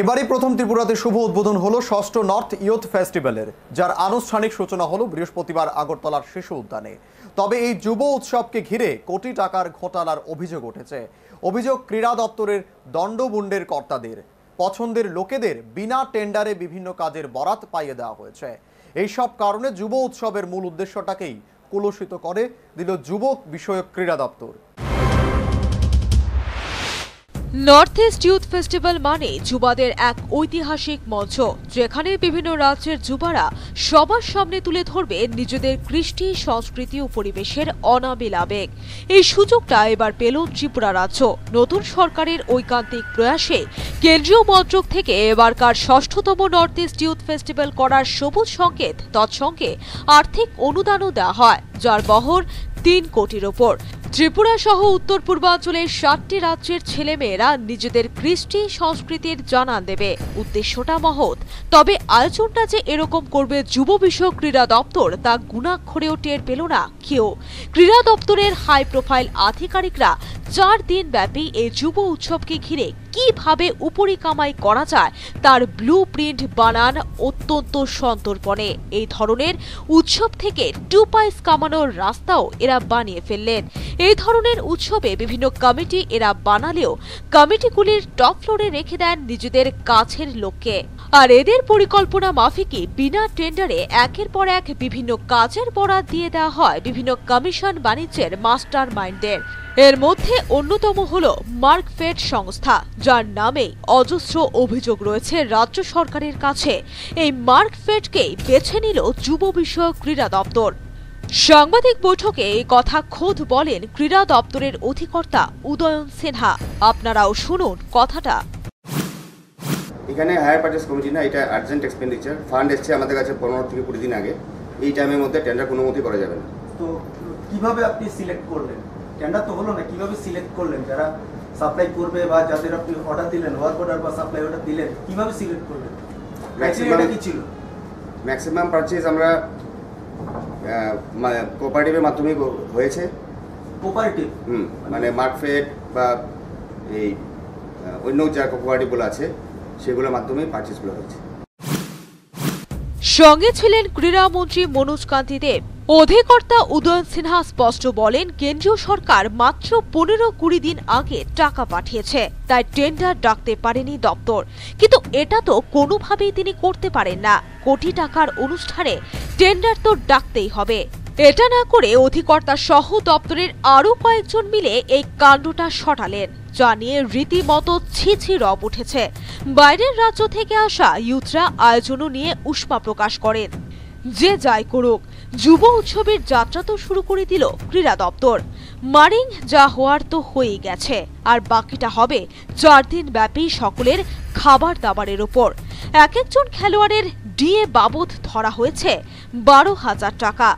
এবারই প্রথম ত্রিপুরাতে শুভ উদ্বোধন হলো ষষ্ঠ নর্থ ইয়ুথ ফেস্টিভ্যালের, যার আনুষ্ঠানিক সূচনা হলো বৃহস্পতিবার আগরতলার শিশু উদ্যানে। তবে এই যুব উৎসবকে ঘিরে কোটি টাকার ঘোটালার অভিযোগ উঠেছে। অভিযোগ ক্রীড়া দপ্তরের দণ্ডবুণ্ডের কর্তাদের। পছন্দের লোকেদের বিনা টেন্ডারে বিভিন্ন কাজের বরাত পাইয়ে দেওয়া হয়েছে। এই সব কারণে যুব উৎসবের মূল উদ্দেশ্যটাকেই কলুষিত করে দিল যুবক বিষয়ক ক্রীড়া দপ্তর। নর্থ ইস্ট ইউথ ফেস্টিভ্যাল মানে যুবাদের এক ঐতিহাসিক মঞ্চ, যেখানে বিভিন্ন রাজ্যের যুবারা সবার সামনে তুলে ধরবে নিজেদের কৃষ্টি, সংস্কৃতি ও পরিবেশের অনাবিল আবেগ। এই সুযোগটা এবার পেল ত্রিপুরা রাজ্য। নতুন সরকারের ঐকান্তিক প্রয়াসে কেন্দ্রীয় মন্ত্রক থেকে এবারকার ষষ্ঠতম নর্থ ইস্ট ইউথ ফেস্টিভ্যাল করার সবুজ সংকেত তৎসঙ্গে আর্থিক অনুদানও দেওয়া হয়, যার বহর তিন কোটির ওপর। ত্রিপুরা সহ উত্তর পূর্বাঞ্চলের সাতটি রাজ্যের ছেলেমেয়েরা নিজেদের কৃষ্টি সংস্কৃতির জানান দেবে। উদ্দেশ্যটা মহৎ। তবে আয়োজনটা যে এরকম করবে যুব বিষয়ক ক্রীড়া দপ্তর, তা গুণাক্ষরেও টের পেল না কেউ। ক্রীড়া দপ্তরের হাই প্রোফাইল আধিকারিকরা চার দিন ব্যাপী এই যুব উৎসবকে ঘিরে কীভাবে উপরি কামাই করা যায়, তার ব্লু প্রিন্ট বানান অত্যন্ত সন্তর্পণে। এই ধরনের উৎসব থেকে টু পাইস কামানোর রাস্তাও এরা বানিয়ে ফেললেন। এই ধরনের উৎসবে বিভিন্ন কমিটি এরা বানালেও কমিটিগুলির টপ ফ্লোরে রেখে দেন নিজেদের কাছের লোককে। আর এদের পরিকল্পনা মাফিকই বিনা টেন্ডারে একের পর এক বিভিন্ন কাজের বরাত দিয়ে দেওয়া হয় বিভিন্ন কমিশন বাণিজ্যের মাস্টার মাইন্ডদের এর মধ্যে অন্যতম হল মার্কফেড সংস্থা যার নামে অজস্র অভিযোগ রয়েছে রাজ্য সরকারের কাছে। এই মার্ক মার্কফেডকেই বেছে নিল যুব বিষয়ক ক্রীড়া দপ্তর। সাংবাদিক বৈঠকে এই কথা খোদ বলেন ক্রীড়া দপ্তরের অধিকর্তা উদয়ন সিনহা। আপনারাও শুনুন কথাটা। এখানে হায়ার পার্চেস কমিটি না এটা আর্জেন্ট এক্সপেন্ডিচার ফান্ড এসছে আমাদের কাছে পনেরো থেকে কুড়ি দিন আগে। এই টাইমের মধ্যে টেন্ডার কোনো মতেই করা যাবে না। তো কীভাবে আপনি সিলেক্ট করলেন? টেন্ডার তো হলো না কীভাবে সিলেক্ট করলেন? যারা সাপ্লাই করবে বা যাদের আপনি অর্ডার দিলেন ওয়ার্ক অর্ডার বা সাপ্লাই অর্ডার দিলেন কীভাবে সিলেক্ট করলেন ক্রাইটেরিয়াটা কি ছিল? ম্যাক্সিমাম পারচেজ আমরা কোপারেটিভের মাধ্যমে হয়েছে। কোপারেটিভ হুম মানে মার্কফেড বা এই অন্য যা কোপারেটিভগুলো আছে সেগুলোর মাধ্যমে পারচেসগুলো হয়েছে। সঙ্গে ছিলেন ক্রীড়ামন্ত্রী মনোজ কান্তি দেব অধিকর্তা উদয়ন সিনহা স্পষ্ট বলেন, কেন্দ্রীয় সরকার মাত্র পনেরো কুড়ি দিন আগে টাকা পাঠিয়েছে, তাই টেন্ডার ডাকতে পারেনি দপ্তর। কিন্তু এটা তো কোনোভাবেই তিনি করতে পারেন না। কোটি টাকার অনুষ্ঠানে টেন্ডার তো ডাকতেই হবে। এটা না করে অধিকর্তা সহ দপ্তরের আরও কয়েকজন মিলে এই কাণ্ডটা সটালেন, যা নিয়ে রীতিমতো ছিছি রব উঠেছে। বাইরের রাজ্য থেকে আসা ইউথরা আয়োজনও নিয়ে উষ্মা প্রকাশ করেন। যে যাই করুক যুব উৎসবের যাত্রা তো শুরু করে দিল ক্রীড়া দপ্তর। মারিং যা হওয়ার তো হয়েই গেছে, আর বাকিটা হবে চার দিন ব্যাপী সকলের খাবার দাবারের ওপর। এক একজন খেলোয়াড়ের ডিএ বাবদ ধরা হয়েছে বারো হাজার টাকা।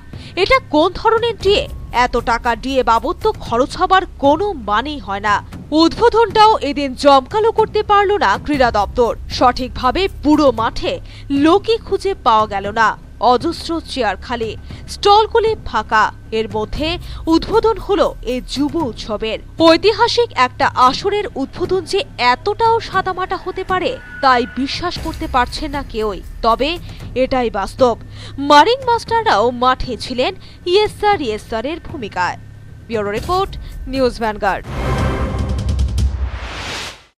এটা কোন ধরনের ডিএ? এত টাকা ডিএ বাবদ তো খরচ হবার কোনো মানেই হয় না। উদ্বোধনটাও এদিন জমকালো করতে পারল না ক্রীড়া দপ্তর। সঠিকভাবে পুরো মাঠে লোকই খুঁজে পাওয়া গেল না। অজস্র চেয়ার খালি। স্টলগুলি ফাঁকা। এর মধ্যে উদ্বোধন হলো এই যুব উৎসবের। ঐতিহাসিক একটা আসরের উদ্বোধন যে এতটাও সাদামাটা হতে পারে, তাই বিশ্বাস করতে পারছে না কেউই। তবে এটাই বাস্তব। মারিং মাস্টাররাও মাঠে ছিলেন ইয়েসার ইয়েসারের ভূমিকায়। Bureau report, news Vanguard.